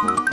you